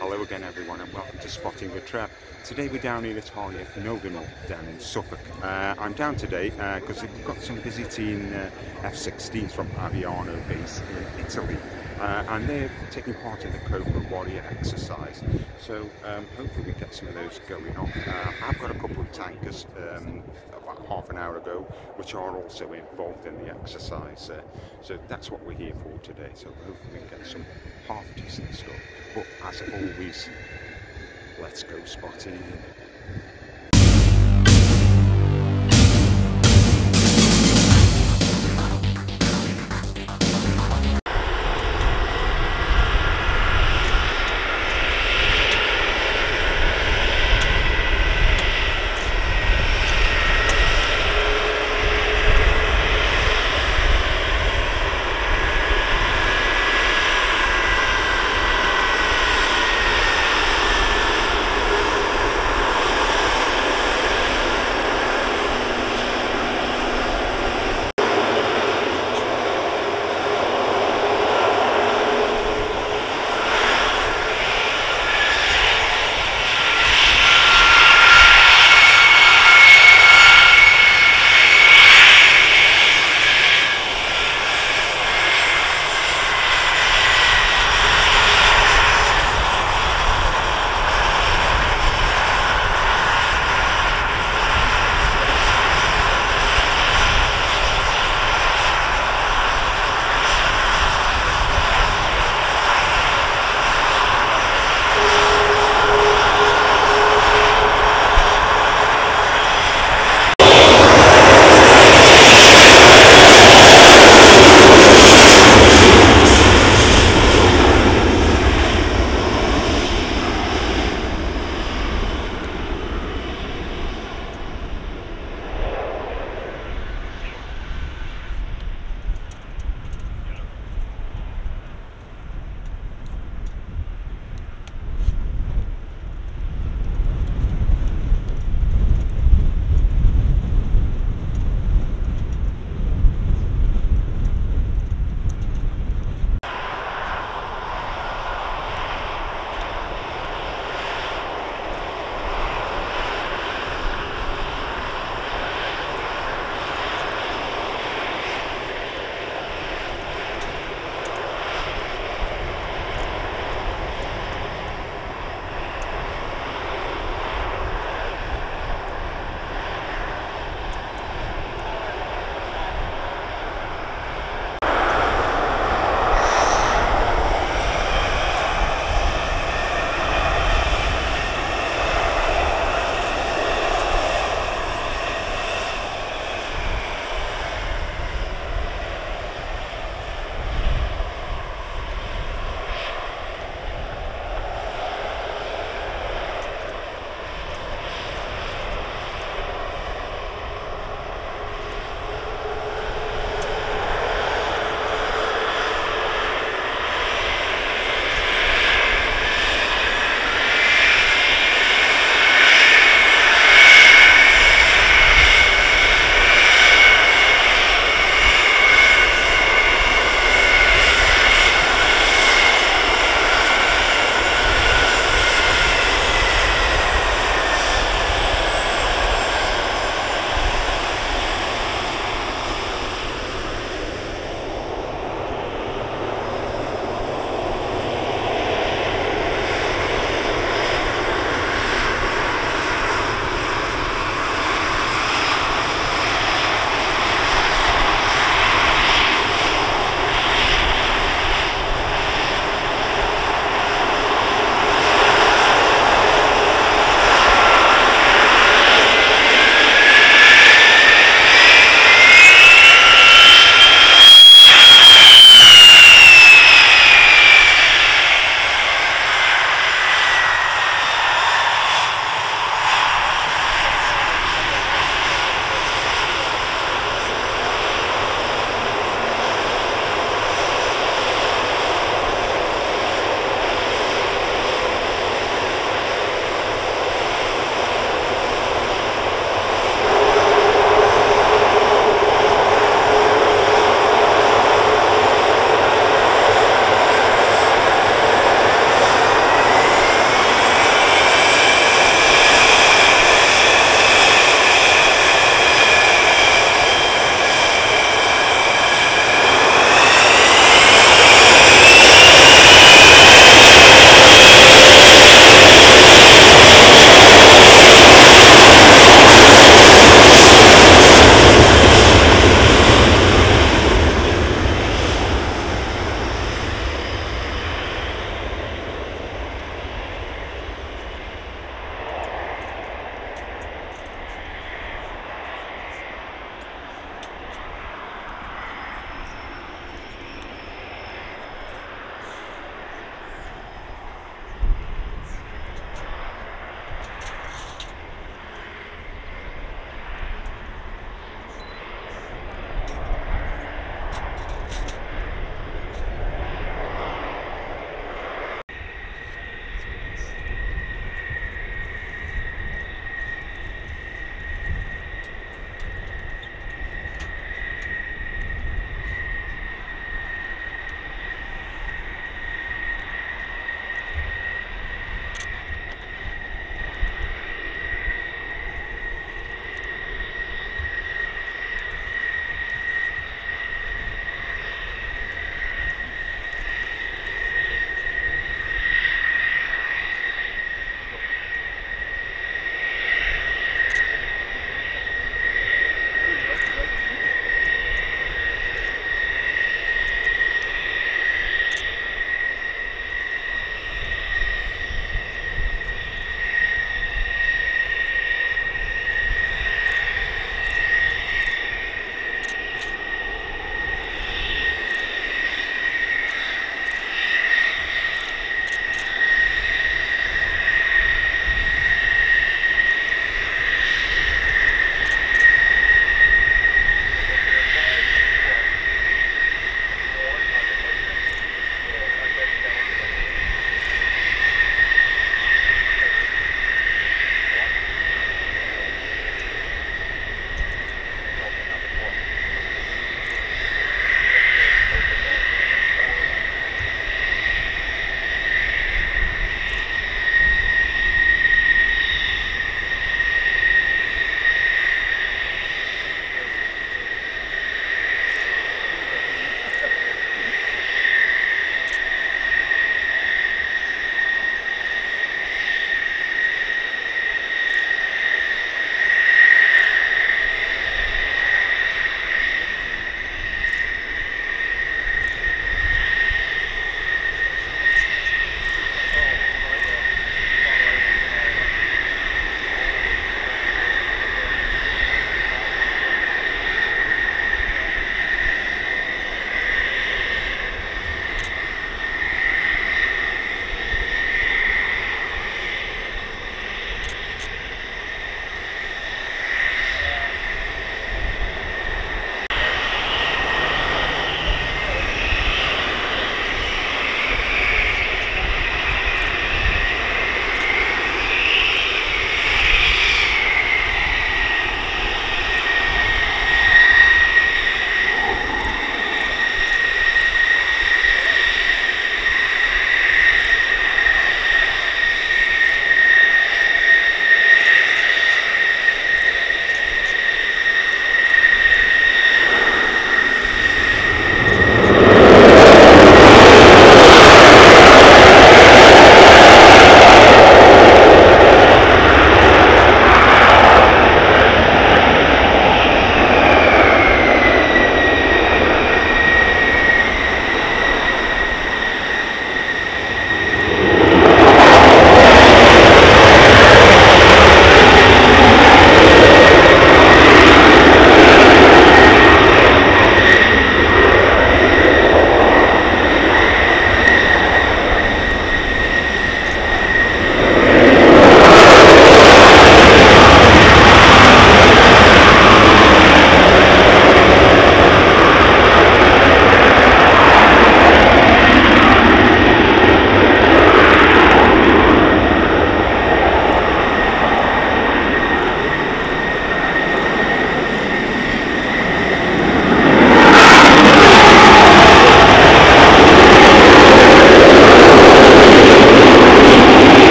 Hello again everyone and welcome to Spotting the Trev. Today we're down in Italia, in Mildenhall, down in Suffolk. Uh, I'm down today because uh, we've got some visiting uh, F-16s from Aviano base in Italy. Uh, and they're taking part in the Cobra Warrior exercise. So um, hopefully we get some of those going off. Uh, I've got a couple of tankers um, about half an hour ago, which are also involved in the exercise. Uh, so that's what we're here for today. So hopefully we can get some half decent stuff. But as always, let's go spotting.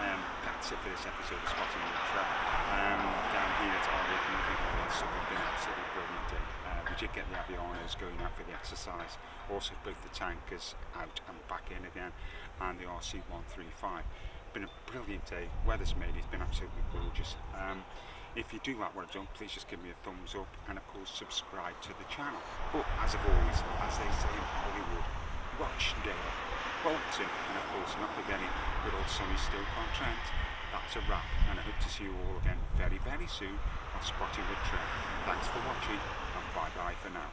um, that's it for this episode of Spotting the Trev. Um, down here at Arden, it's been absolutely brilliant day. Uh, we did get the Avianos going out for the exercise, also both the tankers out and back in again, and the RC135. Been a brilliant day, weather's made, it's been absolutely gorgeous. Um, if you do like what I've done, please just give me a thumbs up and of course subscribe to the channel. But as of always, as they say in Hollywood, watch Dale. Bolton, and of course not forgetting good old sunny Stoke-on-Trev. That's a wrap, and I hope to see you all again very, very soon on Spotting with Trent. Thanks for watching, and bye-bye for now.